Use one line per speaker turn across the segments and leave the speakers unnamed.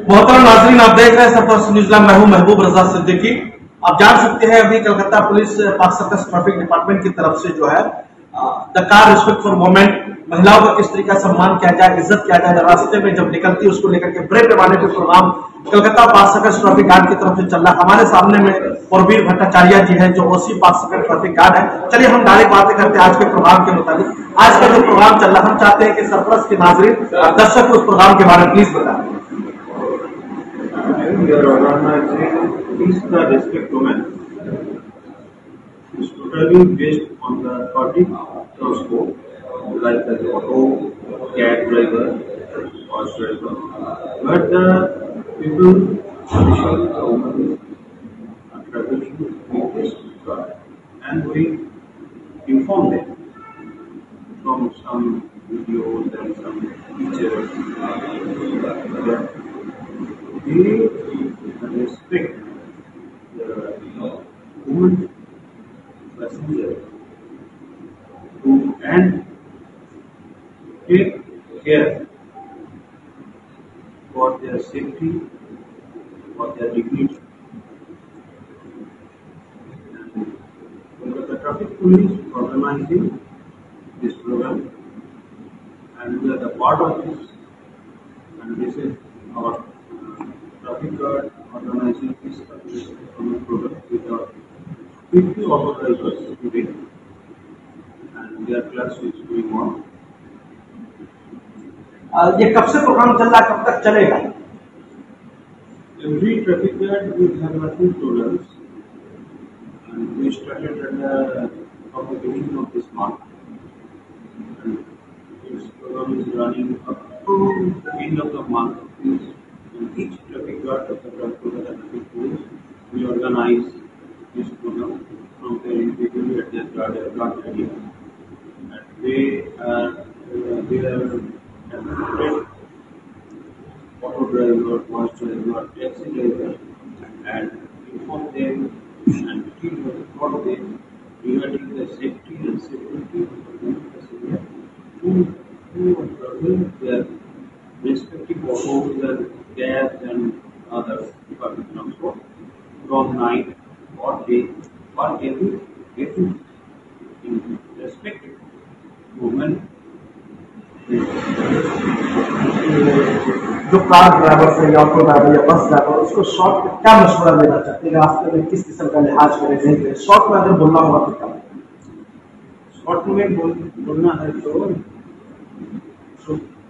मोहतरम नाजरीन, आप देख रहे हैं सरफरोश न्यूजीलैंड मैं हूँ महबूब रजा सिद्दीकी। आप जान सकते हैं अभी Calcutta police, Park Circus traffic department की तरफ़ से जो है the car respect for women महिलाओं का किस तरीका सम्मान किया जाए, इज़्ज़त किया जाए, रास्ते में जब निकलती है, उसको लेकर के बड़े पैमाने पे प्रोग्राम कलकत्ता पाक सर्कस ट्रैफ़िक गार्ड की तरफ़ से चल रहा है। हमारे सामने में परवीर भट्टाचार्य जी हैं, जो ओसी पाक सर्कस ट्रैफ़िक गार्ड है। चलिए, हम डायरेक्ट बातें करते हैं आज के प्रोग्राम के मुताबिक। आज का जो प्रोग्राम चल रहा है, हम चाहते हैं कि सरफरस के नाजरीन दर्शक उस प्रोग्राम के बारे में प्लीज़ बताएँ।
Are organizing Peace the Respect Women. It's totally based on the public transport, like the auto, cab driver, bus driver. But the people, especially the women, are traveling this. And we inform them from some videos and some pictures they respect the woman passenger who and take care for their safety, for their dignity. The traffic police organizing this program and we are the part of this and this is service from the program with our 50 auto drivers today and their class is going on.
अ, ये कब से programme चल रहा है कब तक चलेगा
will have a two programs and we started at the, from the beginning of this month and this program is running up to the end of the month. Each traffic guard of the Kolkata traffic police we organize this program from their individual at their guard, guard area. And they are uh, they are uh, auto driver, bus driver, taxi driver, and inform them and keep inform them regarding the safety and security of the passenger who, who are traveling their respective autos and transport from night or day or every every in women.
जो car driver है या auto driver या bus driver उसको short में क्या मशवरा देना चाहते हैं? रास्ते में किस किस्म का लिहाज करें? नहीं करें। शॉर्ट में अगर बोलना हुआ तो क्या?
शॉर्ट में बोल, बोलना है तो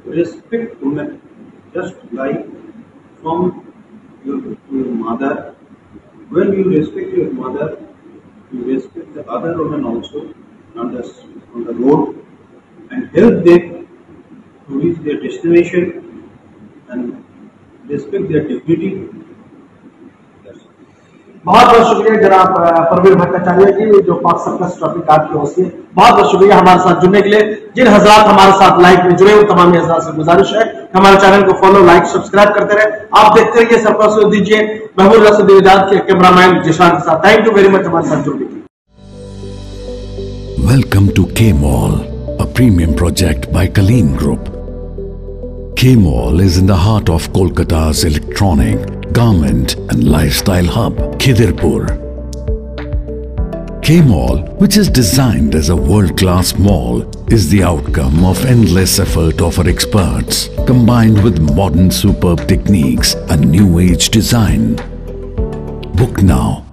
respect women just like from your, to your mother when you respect your mother you respect the other women also on the on the road and help them to reach their destination and respect their dignity.
बहुत बहुत शुक्रिया जनाब अ, परवीर भट्टाचार्य जी जो Park Circus trophy card की host है बहुत बहुत शुक्रिया हमारे साथ जुड़ने के लिए। जिन हजरात हमारे साथ लाइव में जुड़े हुए तमाम हजरात से गुजारिश है हमारे चैनल को फॉलो लाइक सब्सक्राइब करते रहे। आप देखते रहिए सरफराज दीजिए। महबूब रसद के कैमरामैन जिशान के साथ। थैंक यू वेरी मच हमारे साथ जुड़ने के लिए।
Welcome to K Mall, a premium project by Kaleen Group. K Mall is in the heart of Kolkata's electronic, garment and lifestyle hub, Khidirpur. K Mall, which is designed as a world-class mall, is the outcome of endless effort of our experts, combined with modern superb techniques and new age design. Book now